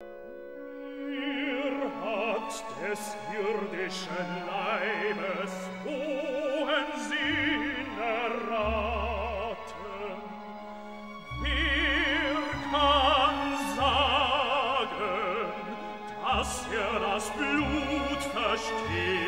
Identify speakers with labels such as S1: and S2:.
S1: Ihr des irdischen Leibes hohen Sinn erraten. Mir kann sagen, dass er das Blut versteht.